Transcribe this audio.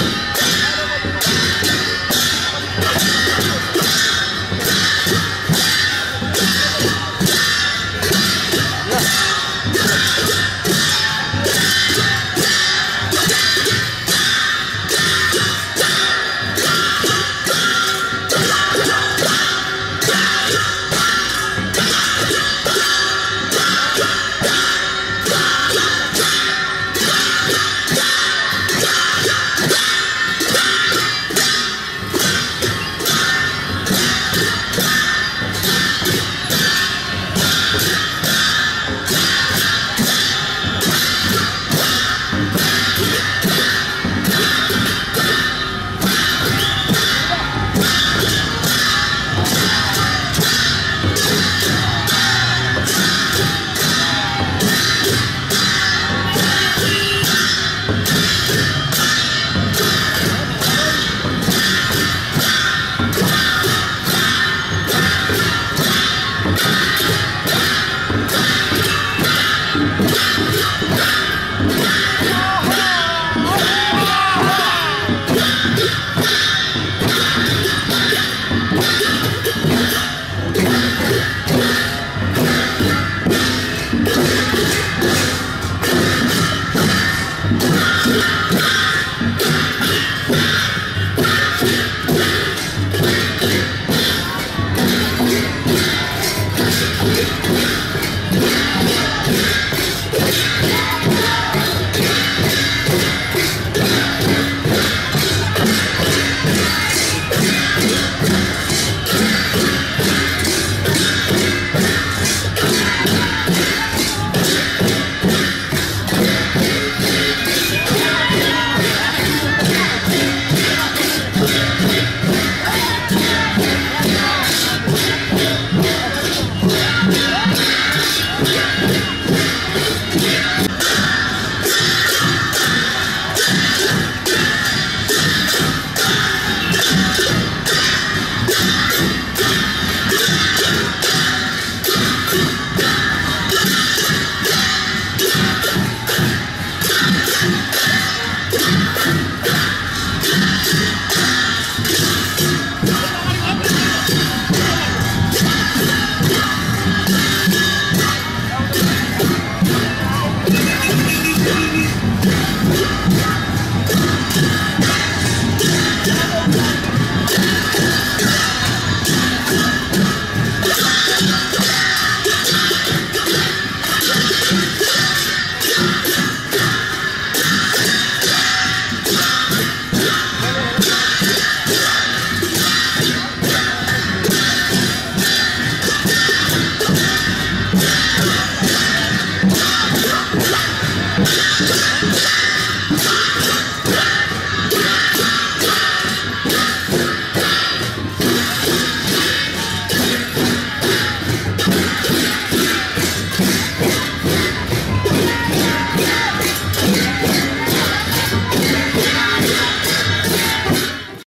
Thank you. y e a